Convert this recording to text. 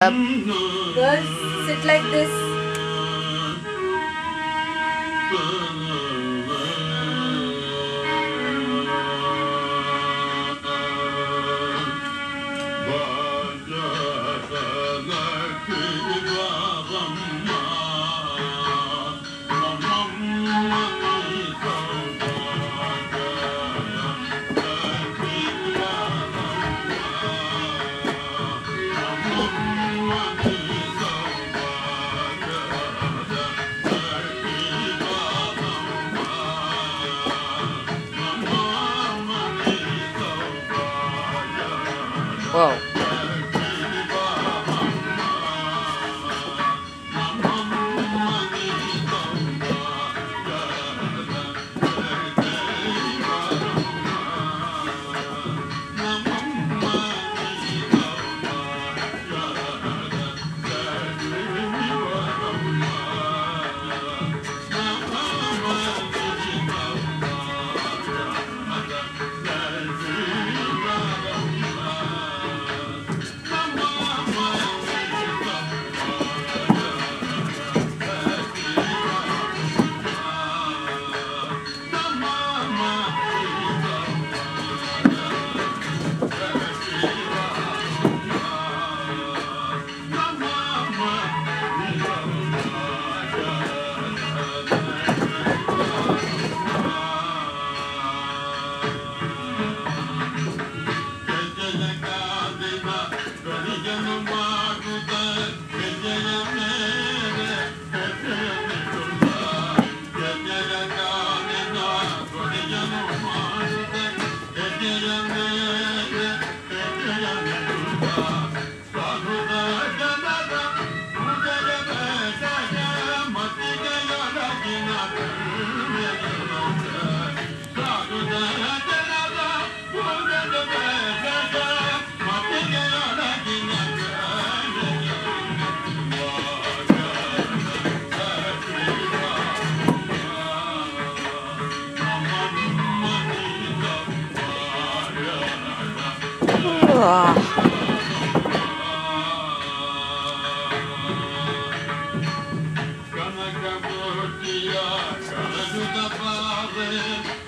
Um, girls, sit like this. Whoa. Ugh. heaven